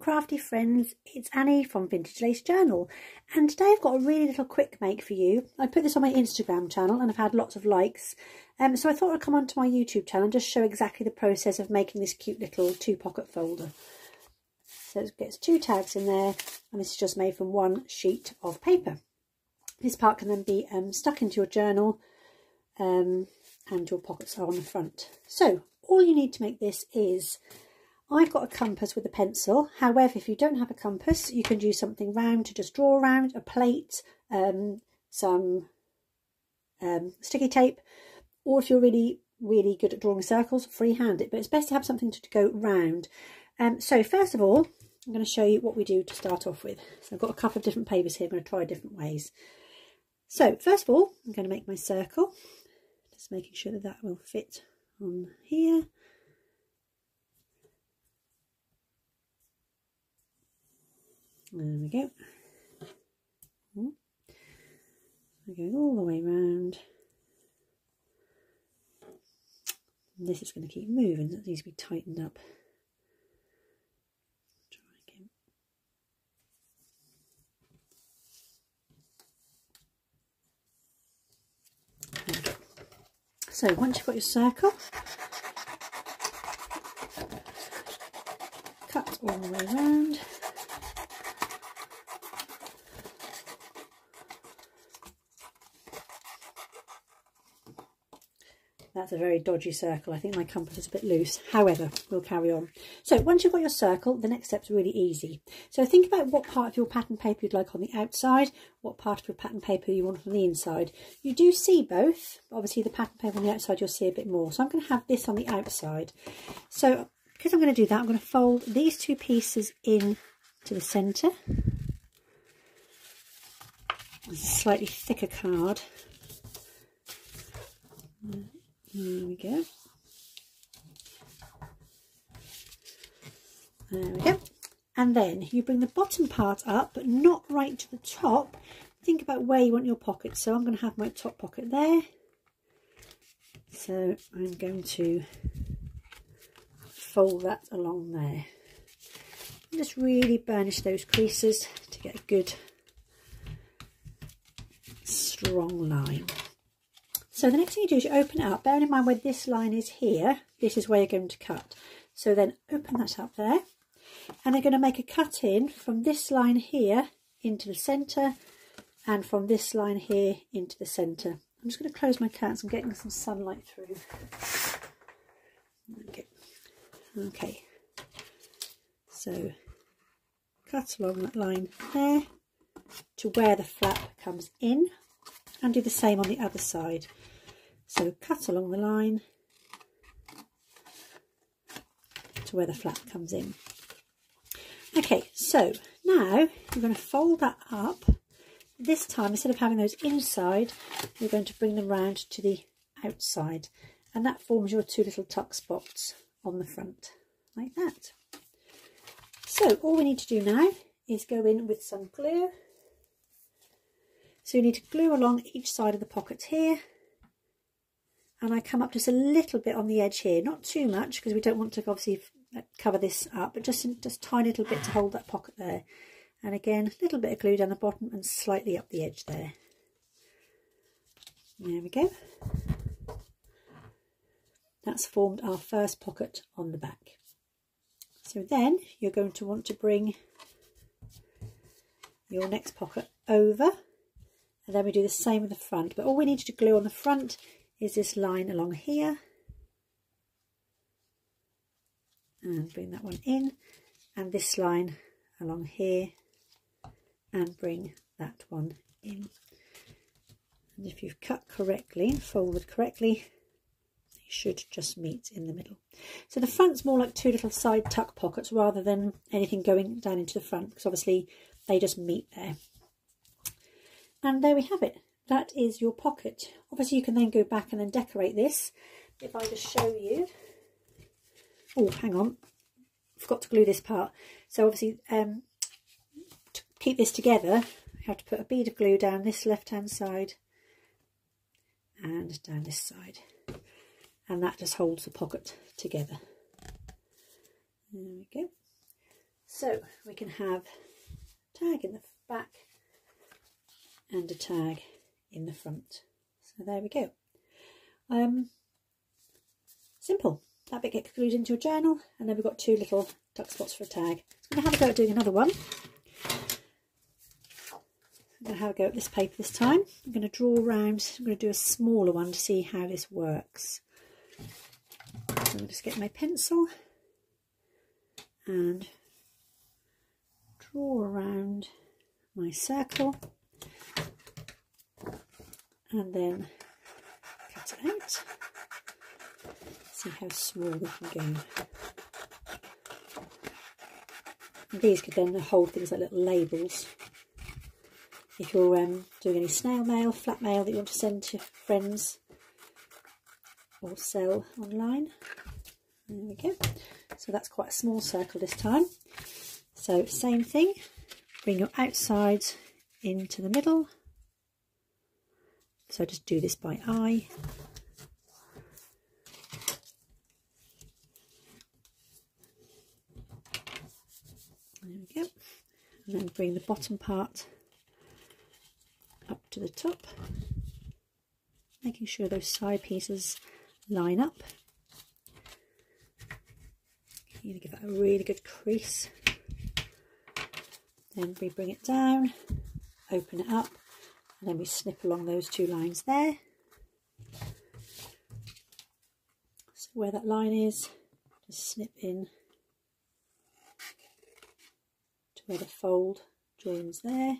crafty friends, it's Annie from Vintage Lace Journal and today I've got a really little quick make for you. I put this on my Instagram channel and I've had lots of likes um, so I thought I'd come onto my YouTube channel and just show exactly the process of making this cute little two pocket folder. So it gets two tags in there and this is just made from one sheet of paper. This part can then be um, stuck into your journal um, and your pockets are on the front. So all you need to make this is I've got a compass with a pencil. However, if you don't have a compass, you can use something round to just draw around, a plate, um, some um, sticky tape, or if you're really, really good at drawing circles, freehand it. But it's best to have something to, to go round. Um, so first of all, I'm going to show you what we do to start off with. So I've got a couple of different papers here. I'm going to try different ways. So first of all, I'm going to make my circle. Just making sure that that will fit on here. There we go. Going all the way around. And this is going to keep moving, that needs to be tightened up. So once you've got your circle, cut all the way around. That's a very dodgy circle. I think my compass is a bit loose. However, we'll carry on. So once you've got your circle, the next step's really easy. So think about what part of your pattern paper you'd like on the outside, what part of your pattern paper you want on the inside. You do see both. Obviously, the pattern paper on the outside, you'll see a bit more. So I'm going to have this on the outside. So because I'm going to do that, I'm going to fold these two pieces in to the centre. It's a slightly thicker card. There we go. There we go. And then you bring the bottom part up, but not right to the top. Think about where you want your pocket. So I'm going to have my top pocket there. So I'm going to fold that along there. And just really burnish those creases to get a good strong line. So the next thing you do is you open it up, bearing in mind where this line is here, this is where you're going to cut. So then open that up there and I'm going to make a cut in from this line here into the centre and from this line here into the centre. I'm just going to close my curtains, I'm getting some sunlight through. Okay, okay. so cut along that line there to where the flap comes in and do the same on the other side. So cut along the line to where the flap comes in. Okay, so now you're going to fold that up. This time, instead of having those inside, you're going to bring them round to the outside. And that forms your two little tuck spots on the front, like that. So all we need to do now is go in with some glue. So you need to glue along each side of the pocket here and I come up just a little bit on the edge here not too much because we don't want to obviously cover this up but just just tiny little bit to hold that pocket there. And again a little bit of glue down the bottom and slightly up the edge there. There we go. That's formed our first pocket on the back. So then you're going to want to bring your next pocket over and then we do the same with the front. But all we need to glue on the front is this line along here? And bring that one in. And this line along here. And bring that one in. And if you've cut correctly and folded correctly they should just meet in the middle. So the front's more like two little side tuck pockets rather than anything going down into the front because obviously they just meet there. And there we have it that is your pocket. Obviously you can then go back and then decorate this. If I just show you, oh hang on, forgot to glue this part. So obviously um, to keep this together, you have to put a bead of glue down this left hand side and down this side. And that just holds the pocket together. There we go. So we can have tag in the back and a tag in the front. So there we go. Um, simple. That bit gets glued into a journal and then we've got two little tuck spots for a tag. So I'm going to have a go at doing another one. I'm going to have a go at this paper this time. I'm going to draw around, I'm going to do a smaller one to see how this works. So I'll just get my pencil and draw around my circle and then cut it out. See how small we can go. These could then hold things like little labels. If you're um, doing any snail mail, flat mail that you want to send to friends or sell online. There we go. So that's quite a small circle this time. So same thing, bring your outside into the middle. So just do this by eye. There we go. And then bring the bottom part up to the top, making sure those side pieces line up. You give that a really good crease. Then we bring it down, open it up, and then we snip along those two lines there. So where that line is, just snip in to where the fold joins there.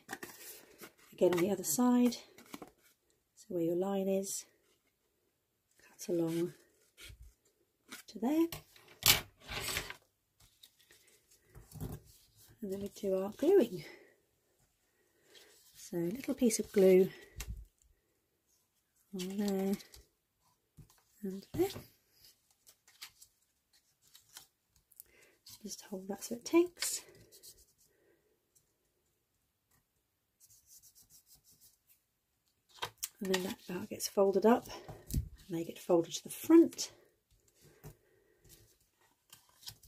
Again on the other side, so where your line is, cut along to there. And then we do our gluing. So a little piece of glue on there and there. Just hold that so it takes. And then that part gets folded up and they get folded to the front.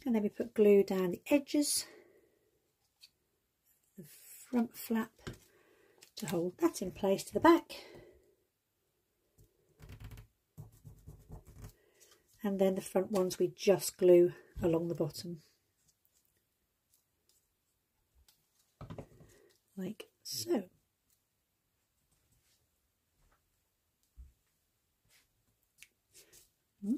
And then we put glue down the edges the front flap to hold that in place to the back. And then the front ones we just glue along the bottom. Like so. Hmm.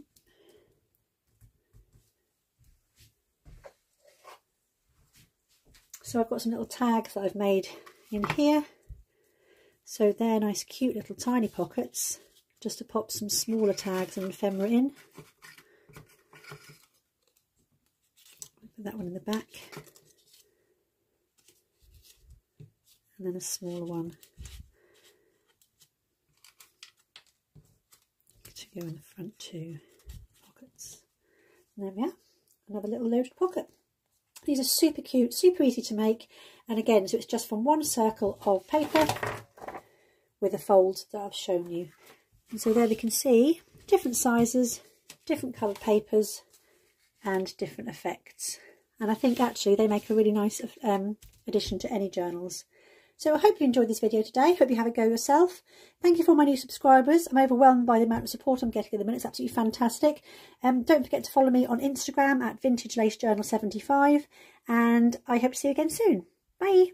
So I've got some little tags that I've made in here. So they're nice cute little tiny pockets just to pop some smaller tags and ephemera in. Put that one in the back. And then a smaller one to go in the front two pockets. And there we are, another little loaded pocket. These are super cute, super easy to make. And again, so it's just from one circle of paper with a fold that I've shown you. And so there we can see different sizes, different coloured papers and different effects. And I think actually they make a really nice um, addition to any journals. So I hope you enjoyed this video today. Hope you have a go yourself. Thank you for my new subscribers. I'm overwhelmed by the amount of support I'm getting at the minute. It's absolutely fantastic. Um, don't forget to follow me on Instagram at Vintage Lace Journal 75 and I hope to see you again soon. Bye.